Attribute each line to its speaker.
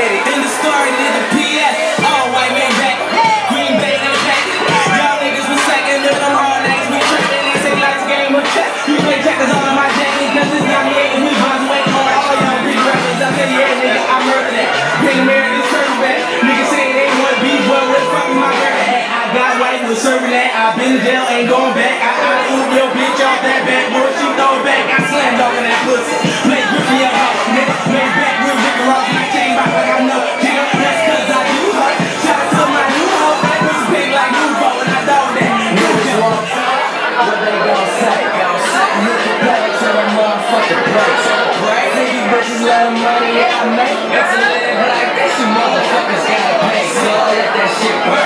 Speaker 1: In the story, did the PS. All white man back. Green Bay, they pack. Y'all niggas was second, living them hard nights. We tripping, they say life's game of chess. You play checkers on my jacket, cause it's 98 and we bounce away on all y'all big rappers. I tell yeah, nigga, I murder that. Bring married and serving back. Niggas say they want beef, well, where the fuck is my girl at? I got white, was serving that. I been to jail, ain't going back.
Speaker 2: Motherfucking place. Niggas bitches love the money I make. It's a little like this, you motherfuckers gotta pay. So I let that shit burn.